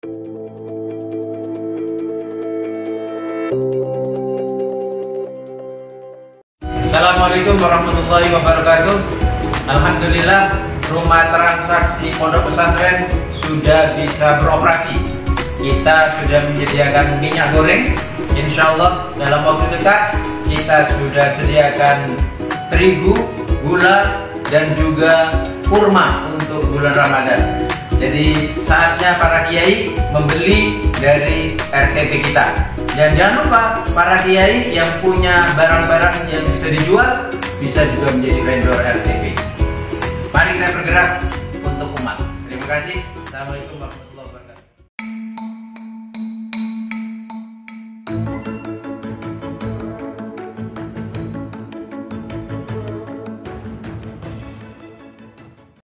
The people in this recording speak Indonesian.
Assalamualaikum warahmatullahi wabarakatuh. Alhamdulillah rumah transaksi pondok pesantren sudah bisa beroperasi. Kita sudah menyediakan minyak goreng. Insya Allah dalam waktu dekat kita sudah sediakan terigu, gula, dan juga kurma untuk bulan Ramadan jadi saatnya para kiai membeli dari RTP kita dan jangan lupa para kiai yang punya barang-barang yang bisa dijual bisa juga menjadi vendor RTP. Mari kita bergerak untuk umat. Terima kasih. Assalamualaikum warahmatullahi wabarakatuh.